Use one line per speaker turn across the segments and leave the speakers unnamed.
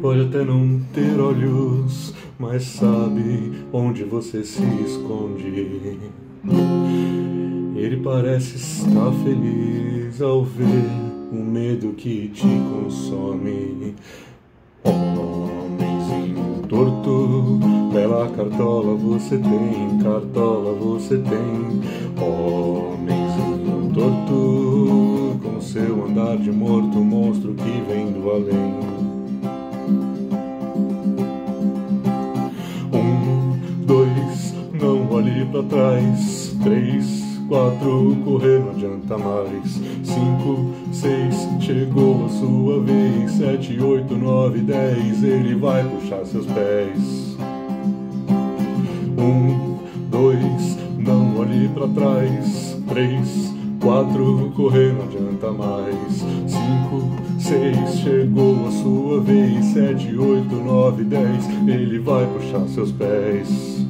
Pode até não ter olhos, mas sabe onde você se esconde. Ele parece estar feliz ao ver o medo que te consome. Homenzinho torto, bela cartola você tem, cartola você tem. Homenzinho torto, com seu andar de morto, monstro que vem do além. Olhe pra trás. Três, quatro, correr não adianta mais. Cinco, seis, chegou a sua vez. Sete, oito, nove, dez, ele vai puxar seus pés. Um, dois, não olhe pra trás. Três, quatro, correr não adianta mais. Cinco, seis, chegou a sua vez. Sete, oito, nove, dez, ele vai puxar seus pés.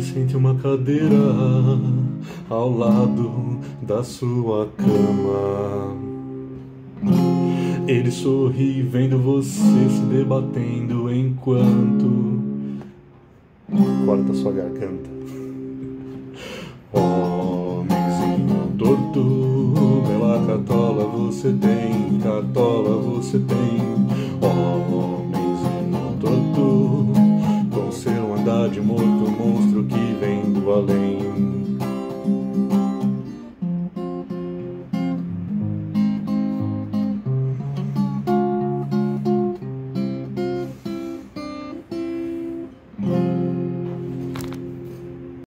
Sente uma cadeira ao lado da sua cama. Ele sorri vendo você se debatendo enquanto corta sua garganta. Homenzinho torto, bela cartola você tem, cartola você tem. Homenzinho torto, com seu andar de morto, monstro